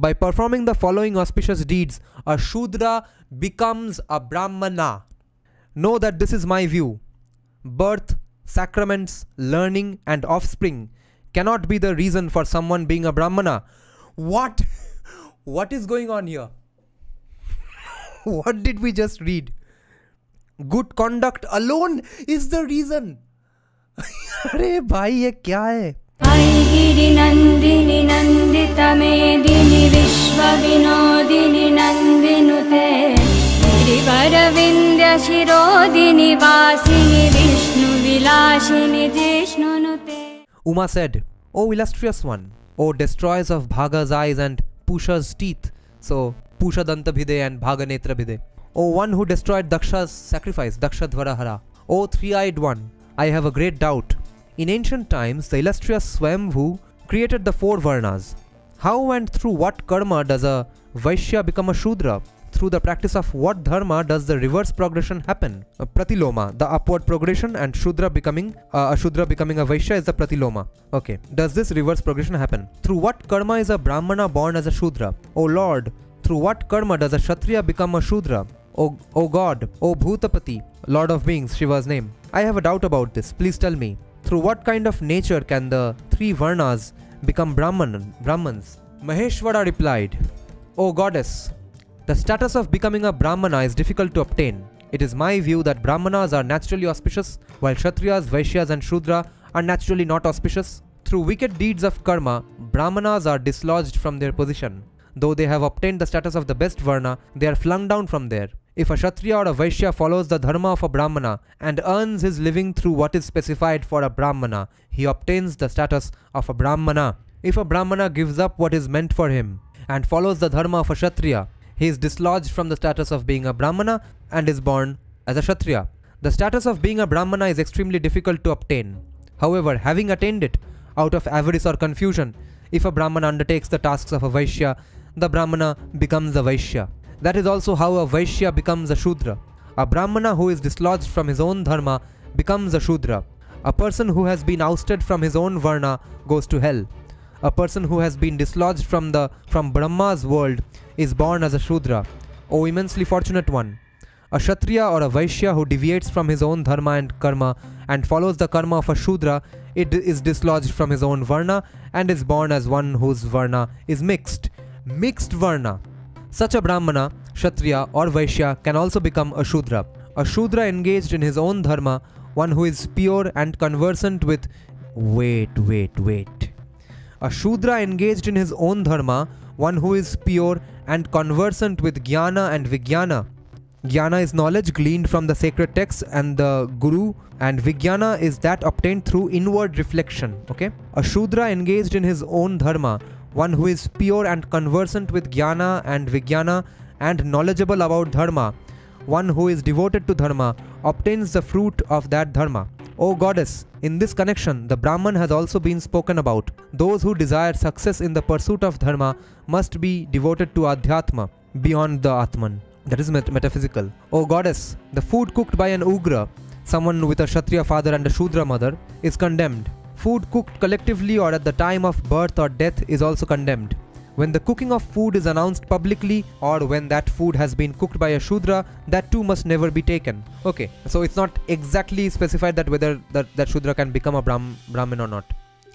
By performing the following auspicious deeds, a Shudra becomes a Brahmana. Know that this is my view. Birth, sacraments, learning, and offspring cannot be the reason for someone being a Brahmana. What? What is going on here? what did we just read? Good conduct alone is the reason. अरे भाई ये क्या है ऐगिरिनन्दिनि नन्दितमेदिनि विश्वविनोदिनि नन्दिनुते गिरिवरविन्द्यशिरोदिनि वासिनि विष्णुविलासिनि जिष्णुनुते Uma said, O illustrious one, O destroyers of Bhaga's eyes and Pusha's teeth, so Pusha Dantabhide and Bhaga Netrabhide. O one who destroyed Daksha's sacrifice, Daksha Dvarahara. O three-eyed one, I have a great doubt. in ancient times, the illustrious Swayambhu created the four Varnas. How and through what karma does a Vaishya become a Shudra? Through the practice of what dharma does the reverse progression happen? A pratiloma, the upward progression, and Shudra becoming uh, a Shudra becoming a Vaishya is the pratiloma. Okay, does this reverse progression happen? Through what karma is a Brahmana born as a Shudra? O Lord, through what karma does a Kshatriya become a Shudra? O, o God, O Bhutapati, Lord of Beings, Shiva's name. I have a doubt about this. Please tell me. Through what kind of nature can the three Varnas become Brahman, Brahmans? Maheshwara replied, O Goddess, the status of becoming a Brahmana is difficult to obtain. It is my view that Brahmanas are naturally auspicious, while Kshatriyas, Vaishyas, and Shudra are naturally not auspicious. Through wicked deeds of karma, Brahmanas are dislodged from their position. Though they have obtained the status of the best Varna, they are flung down from there. If a Kshatriya or a Vaishya follows the dharma of a Brahmana and earns his living through what is specified for a Brahmana, he obtains the status of a Brahmana. If a Brahmana gives up what is meant for him and follows the dharma of a Kshatriya, he is dislodged from the status of being a Brahmana and is born as a Kshatriya. The status of being a Brahmana is extremely difficult to obtain. However, having attained it out of avarice or confusion, if a Brahmana undertakes the tasks of a Vaishya, the Brahmana becomes a Vaishya. That is also how a Vaishya becomes a Shudra. A Brahmana who is dislodged from his own dharma becomes a Shudra. A person who has been ousted from his own Varna goes to hell. A person who has been dislodged from the from Brahma's world is born as a Shudra. O immensely fortunate one! A Kshatriya or a Vaishya who deviates from his own dharma and karma and follows the karma of a Shudra it is dislodged from his own Varna and is born as one whose Varna is mixed. Mixed Varna. Such a Brahmana, Kshatriya or Vaishya can also become a Shudra. A Shudra engaged in his own dharma, one who is pure and conversant with. Wait, wait, wait. A Shudra engaged in his own dharma, one who is pure and conversant with Jnana and Vijnana. Jnana is knowledge gleaned from the sacred texts and the Guru, and Vijnana is that obtained through inward reflection. Okay? A Shudra engaged in his own dharma, one who is pure and conversant with Jnana and Vijnana and knowledgeable about Dharma, one who is devoted to Dharma, obtains the fruit of that Dharma. O Goddess, in this connection, the Brahman has also been spoken about. Those who desire success in the pursuit of Dharma must be devoted to Adhyatma, beyond the Atman. That is met- metaphysical. O Goddess, the food cooked by an Ugra, someone with a Kshatriya father and a Shudra mother, is condemned. Food cooked collectively or at the time of birth or death is also condemned. When the cooking of food is announced publicly or when that food has been cooked by a Shudra, that too must never be taken. Okay, so it's not exactly specified that whether that, that Shudra can become a Brahm, Brahmin or not.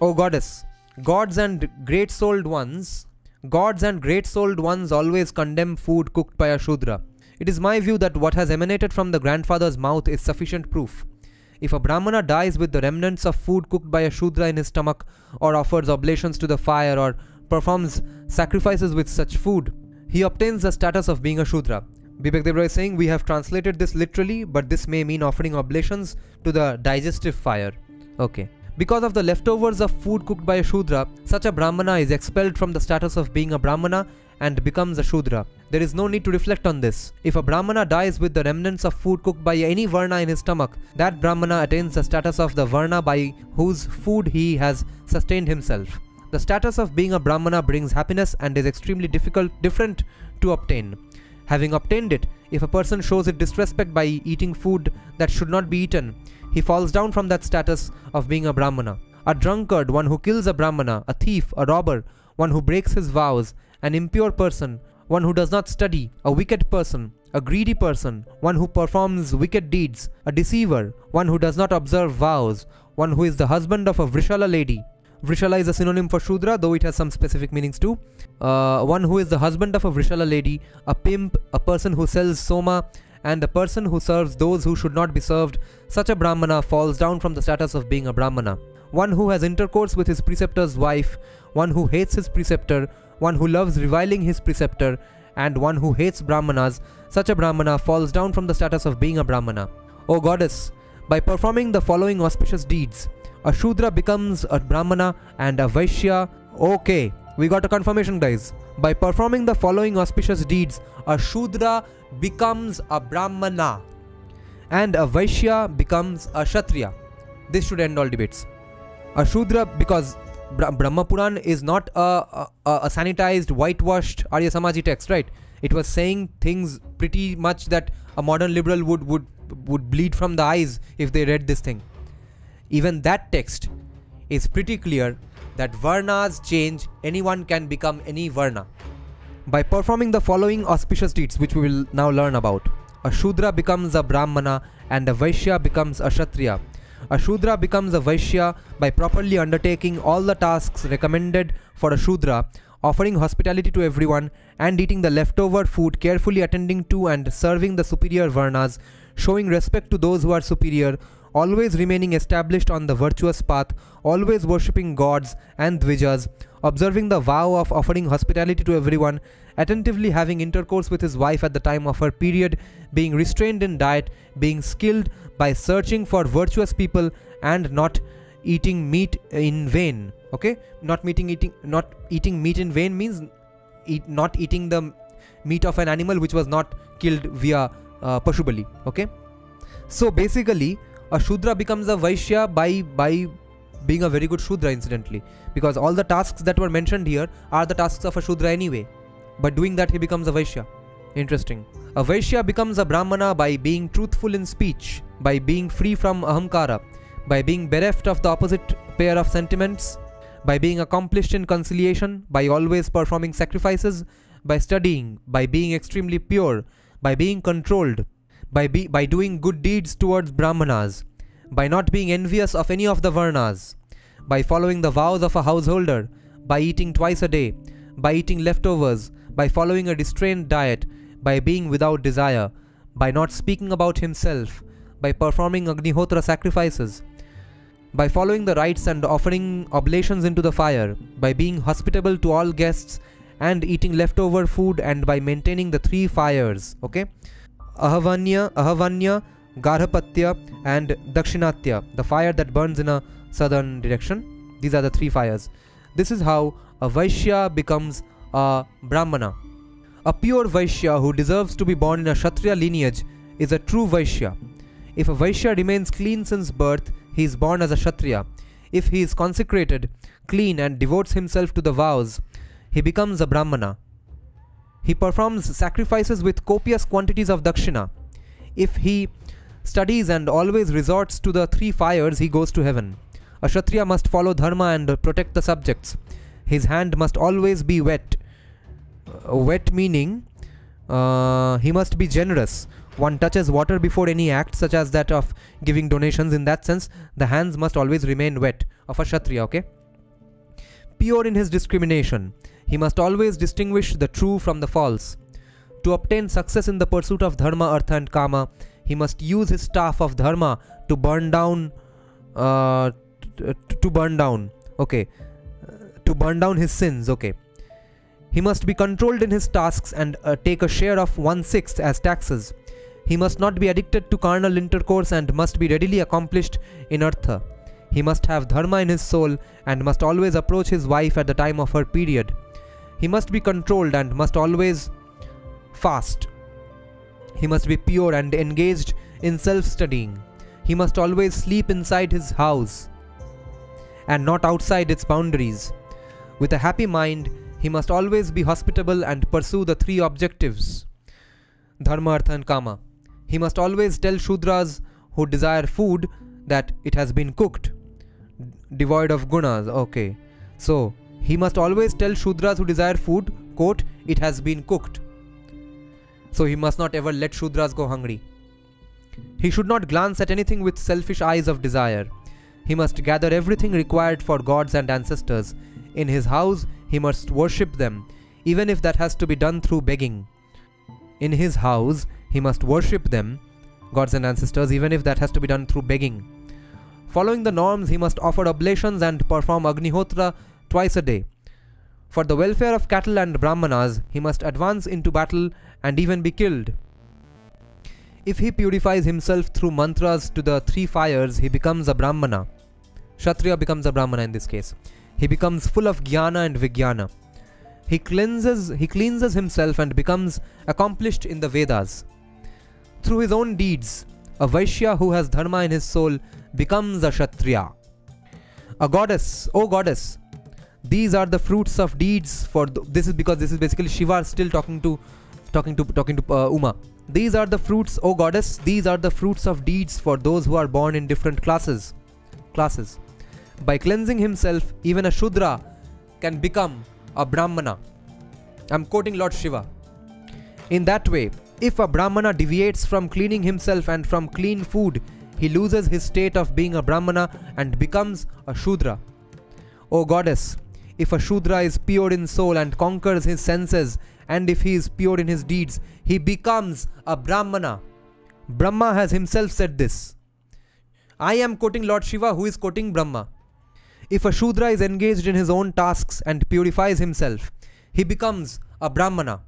Oh goddess, gods and great souled ones, gods and great souled ones always condemn food cooked by a Shudra. It is my view that what has emanated from the grandfather's mouth is sufficient proof. If a Brahmana dies with the remnants of food cooked by a Shudra in his stomach, or offers oblations to the fire, or performs sacrifices with such food, he obtains the status of being a Shudra. Bibek Debroy is saying we have translated this literally, but this may mean offering oblations to the digestive fire. Okay. Because of the leftovers of food cooked by a Shudra, such a Brahmana is expelled from the status of being a Brahmana and becomes a Shudra. There is no need to reflect on this. If a Brahmana dies with the remnants of food cooked by any Varna in his stomach, that Brahmana attains the status of the Varna by whose food he has sustained himself. The status of being a Brahmana brings happiness and is extremely difficult, different to obtain. Having obtained it, if a person shows it disrespect by eating food that should not be eaten, he falls down from that status of being a Brahmana. A drunkard, one who kills a Brahmana, a thief, a robber, one who breaks his vows, an impure person, one who does not study, a wicked person, a greedy person, one who performs wicked deeds, a deceiver, one who does not observe vows, one who is the husband of a Vrishala lady. Vrishala is a synonym for Shudra, though it has some specific meanings too. Uh, one who is the husband of a Vrishala lady, a pimp, a person who sells soma, and a person who serves those who should not be served. Such a Brahmana falls down from the status of being a Brahmana. One who has intercourse with his preceptor's wife, one who hates his preceptor, one who loves reviling his preceptor, and one who hates Brahmanas, such a Brahmana falls down from the status of being a Brahmana. O goddess, by performing the following auspicious deeds, a Shudra becomes a Brahmana and a Vaishya. Okay, we got a confirmation, guys. By performing the following auspicious deeds, a Shudra becomes a Brahmana and a Vaishya becomes a Kshatriya. This should end all debates. A Shudra, because Brahma Puran is not a, a, a sanitized, whitewashed Arya Samaji text, right? It was saying things pretty much that a modern liberal would, would, would bleed from the eyes if they read this thing. Even that text is pretty clear that Varnas change, anyone can become any Varna. By performing the following auspicious deeds, which we will now learn about, a Shudra becomes a Brahmana and a Vaishya becomes a Kshatriya. A Shudra becomes a Vaishya by properly undertaking all the tasks recommended for a Shudra, offering hospitality to everyone and eating the leftover food, carefully attending to and serving the superior Varnas, showing respect to those who are superior, always remaining established on the virtuous path, always worshipping gods and dvijas, observing the vow of offering hospitality to everyone, attentively having intercourse with his wife at the time of her period, being restrained in diet, being skilled by searching for virtuous people, and not eating meat in vain. Okay, not meeting eating not eating meat in vain means eat not eating the meat of an animal which was not killed via uh, pashubali. Okay, so basically a Shudra becomes a Vaishya by by being a very good Shudra incidentally. Because all the tasks that were mentioned here are the tasks of a Shudra anyway. But doing that he becomes a Vaishya. Interesting. A Vaishya becomes a Brahmana by being truthful in speech by being free from ahamkara by being bereft of the opposite pair of sentiments by being accomplished in conciliation by always performing sacrifices by studying by being extremely pure by being controlled by, be, by doing good deeds towards Brahmanas, by not being envious of any of the Varnas, by following the vows of a householder, by eating twice a day, by eating leftovers, by following a restrained diet, by being without desire, by not speaking about himself, by performing Agnihotra sacrifices, by following the rites and offering oblations into the fire, by being hospitable to all guests and eating leftover food, and by maintaining the three fires. Okay? Ahavaniya, Ahavaniya, Garhapatya, and Dakshinatya, the fire that burns in a southern direction. These are the three fires. This is how a Vaishya becomes a Brahmana. A pure Vaishya who deserves to be born in a Kshatriya lineage is a true Vaishya. If a Vaishya remains clean since birth, he is born as a Kshatriya. If he is consecrated, clean, and devotes himself to the vows, he becomes a Brahmana. He performs sacrifices with copious quantities of dakshina. If he studies and always resorts to the three fires, he goes to heaven. A Kshatriya must follow dharma and protect the subjects. His hand must always be wet. Uh, wet meaning uh, he must be generous. One touches water before any act, such as that of giving donations. In that sense, the hands must always remain wet of a Kshatriya, okay? Pure in his discrimination. He must always distinguish the true from the false. To obtain success in the pursuit of dharma, artha, and kama, he must use his staff of dharma to burn down, uh, to burn down, okay, uh, to burn down his sins, okay. He must be controlled in his tasks and uh, take a share of one sixth as taxes. He must not be addicted to carnal intercourse and must be readily accomplished in artha. He must have dharma in his soul and must always approach his wife at the time of her period. He must be controlled and must always fast. He must be pure and engaged in self studying. He must always sleep inside his house and not outside its boundaries. With a happy mind, he must always be hospitable and pursue the three objectives dharma, artha, and kama. He must always tell Shudras who desire food that it has been cooked, devoid of gunas. Okay, so he must always tell Shudras who desire food, quote, it has been cooked. So he must not ever let Shudras go hungry. He should not glance at anything with selfish eyes of desire. He must gather everything required for gods and ancestors. In his house, he must worship them, even if that has to be done through begging. In his house, he must worship them, gods and ancestors, even if that has to be done through begging. Following the norms, he must offer oblations and perform Agnihotra twice a day. For the welfare of cattle and brahmanas, he must advance into battle and even be killed. If he purifies himself through mantras to the three fires, he becomes a brahmana. Kshatriya becomes a brahmana in this case. He becomes full of jnana and vijnana. He cleanses, he cleanses himself and becomes accomplished in the Vedas. Through his own deeds, a Vaishya who has dharma in his soul becomes a Kshatriya. A goddess, O goddess, these are the fruits of deeds for th- this is because this is basically Shiva still talking to talking to talking to uh, Uma. These are the fruits, O goddess, these are the fruits of deeds for those who are born in different classes. Classes. By cleansing himself, even a Shudra can become a Brahmana. I'm quoting Lord Shiva. In that way, if a Brahmana deviates from cleaning himself and from clean food, he loses his state of being a Brahmana and becomes a Shudra. O goddess, if a Shudra is pure in soul and conquers his senses, and if he is pure in his deeds, he becomes a Brahmana. Brahma has himself said this. I am quoting Lord Shiva, who is quoting Brahma. If a Shudra is engaged in his own tasks and purifies himself, he becomes a Brahmana.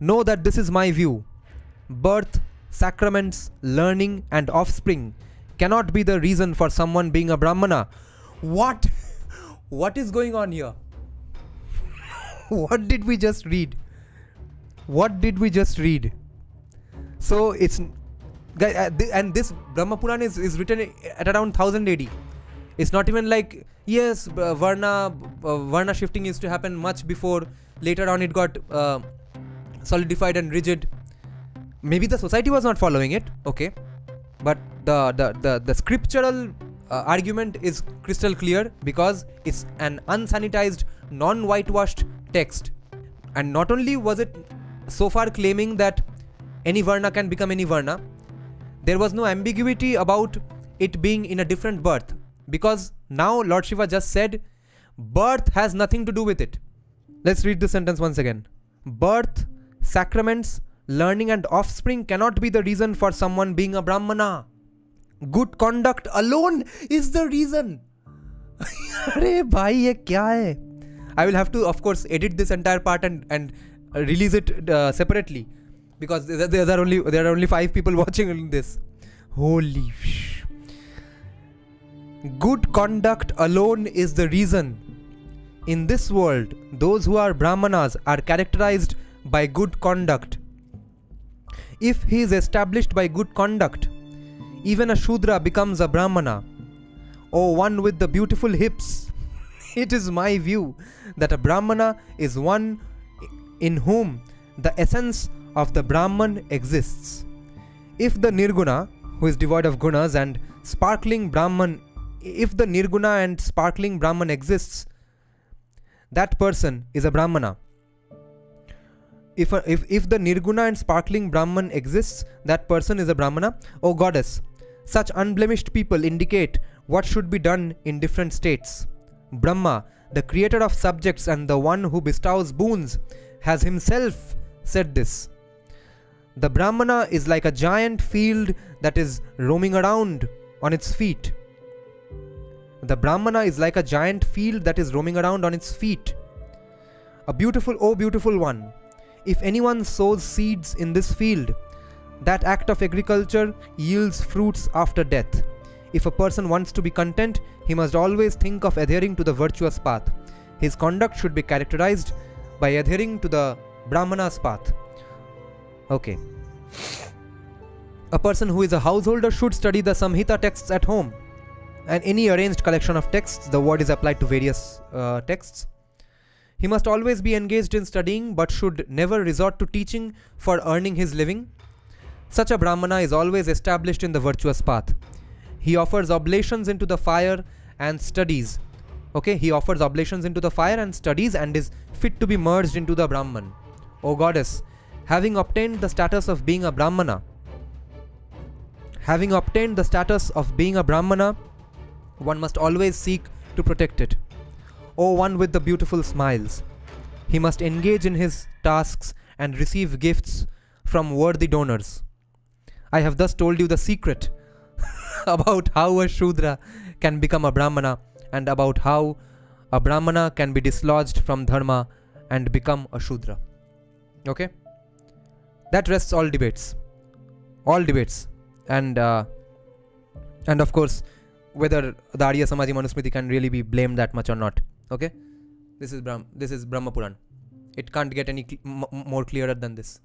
Know that this is my view. Birth, sacraments, learning, and offspring cannot be the reason for someone being a Brahmana. What? What is going on here? what did we just read? What did we just read? So it's uh, and this Brahma Puran is, is written at around 1000 AD. It's not even like yes, Varna uh, Varna shifting used to happen much before. Later on, it got uh, solidified and rigid. Maybe the society was not following it. Okay, but the the the, the scriptural uh, argument is crystal clear because it's an unsanitized, non-whitewashed text. And not only was it so far claiming that any varna can become any varna, there was no ambiguity about it being in a different birth because now Lord Shiva just said birth has nothing to do with it. Let's read the sentence once again. Birth, sacraments, learning, and offspring cannot be the reason for someone being a Brahmana. Good conduct alone is the reason. अरे भाई ये क्या है I will have to of course edit this entire part and and uh, release it uh, separately because there, there are only there are only five people watching this. Holy sh! Good conduct alone is the reason. In this world, those who are brahmanas are characterized by good conduct. If he is established by good conduct, even a shudra becomes a brahmana. Oh, one with the beautiful hips. It is my view that a brahmana is one in whom the essence of the Brahman exists. If the Nirguna, who is devoid of gunas, and sparkling Brahman, if the Nirguna and sparkling Brahman exists, that person is a Brahmana. If, a, if, if the Nirguna and sparkling Brahman exists, that person is a Brahmana. O goddess, such unblemished people indicate what should be done in different states. Brahma, the creator of subjects and the one who bestows boons, has himself said this. The Brahmana is like a giant field that is roaming around on its feet. The Brahmana is like a giant field that is roaming around on its feet. A beautiful, oh beautiful one, if anyone sows seeds in this field, that act of agriculture yields fruits after death. If a person wants to be content, he must always think of adhering to the virtuous path. His conduct should be characterized by adhering to the Brahmana's path. Okay. A person who is a householder should study the Samhita texts at home. And any arranged collection of texts, the word is applied to various uh, texts. He must always be engaged in studying but should never resort to teaching for earning his living. Such a Brahmana is always established in the virtuous path. He offers oblations into the fire and studies Okay, he offers oblations into the fire and studies and is fit to be merged into the Brahman. O goddess, having obtained the status of being a Brahmana, having obtained the status of being a Brahmana, one must always seek to protect it. O one with the beautiful smiles, he must engage in his tasks and receive gifts from worthy donors. I have thus told you the secret about how a Shudra can become a Brahmana and about how a Brahmana can be dislodged from Dharma and become a Shudra. Okay? That rests all debates. All debates. And uh, and of course, whether the Arya Samaji Manusmriti can really be blamed that much or not. Okay? This is Brahm this is Brahma Puran. It can't get any cl- m- more clearer than this.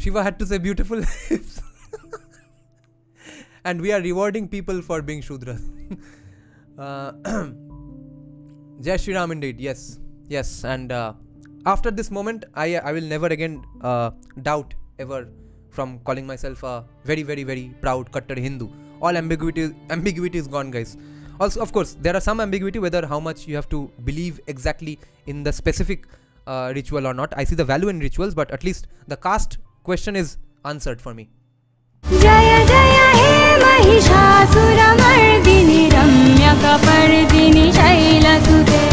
Shiva had to say beautiful lips. and we are rewarding people for being Shudra. uh, Jai Shri Ram indeed, yes. Yes, and uh, after this moment, I, I will never again uh, doubt ever from calling myself a very, very, very proud Kattar Hindu. All ambiguity, ambiguity is gone, guys. Also, of course, there are some ambiguity whether how much you have to believe exactly in the specific uh, ritual or not. I see the value in rituals, but at least the caste question is answered for me. Jaya Jaya Mahishasura Mardini Ramya Kapardini Shaila Sute